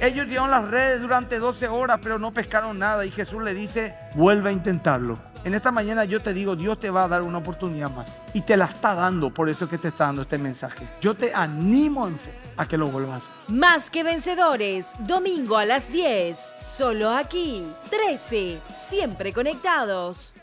Ellos llevan las redes durante 12 horas, pero no pescaron nada. Y Jesús le dice, vuelve a intentarlo. En esta mañana yo te digo, Dios te va a dar una oportunidad más. Y te la está dando, por eso que te está dando este mensaje. Yo te animo en fe a que lo vuelvas. Más que vencedores, domingo a las 10, solo aquí, 13, siempre conectados.